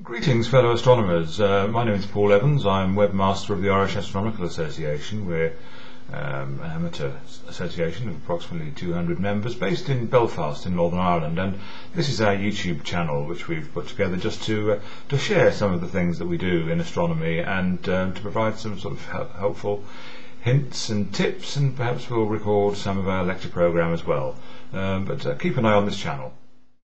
Greetings fellow astronomers, uh, my name is Paul Evans, I'm webmaster of the Irish Astronomical Association. We're um, an amateur association of approximately 200 members based in Belfast in Northern Ireland and this is our YouTube channel which we've put together just to, uh, to share some of the things that we do in astronomy and um, to provide some sort of helpful hints and tips and perhaps we'll record some of our lecture program as well. Um, but uh, keep an eye on this channel.